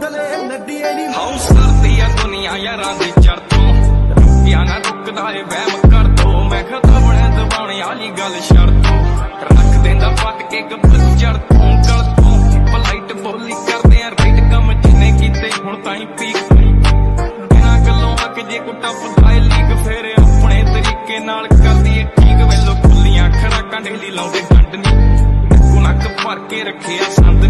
ਦਲੇ ਨੱਡੀਏ ਨੀ। ਹਾਊਸ ਕਰਦੀ ਆ ਦੁਨੀਆ ਯਾਰਾਂ ਦੀ ਚੜ ਰੁਕਿਆ ਨਾ ਰੁਕਦਾ ਏ, ਵਹਿਮ ਕਰ ਦੋ ਮੈਂ ਖਤਮਣੇ ਦਬਾਉਣੇ ਵਾਲੀ ਗੱਲ ਛੱਡ ਰੱਖ ਦਿੰਦਾ ਪੱਟ ਕੇ ਗੱਬਲ ਚੜ ਤੋਂ ਪਲਾਈਟ ਬੋਲੀ ਕਰਦੇ ਆ ਰਾਈਟ ਕੰਮ ਜਿਨੇ ਕੀਤੇ, ਹੁਣ ਤਾਈਂ ਪੀਕ ਬਿਨਾਂ ਗੱਲੋਂ ਆ ਕੇ ਜੇ ਕੁੱਟਾ ਪਤਾਏ ਲੀਕ ਫੇਰੇ ਆਪਣੇ ਤਰੀਕੇ ਨਾਲ ਕਰਦੀ ਏ, ਠੀਕ ਵੇਲੋ ਖੁੱਲੀਆਂ ਖੜਾਕਾਂ ਡੇਲੀ ਲਾਉਂਦੇ ਡੰਡ ਨੀ। ਨੱਕੋ ਨੱਕ ਭਰ ਕੇ ਰੱਖਿਆ ਸੰਦ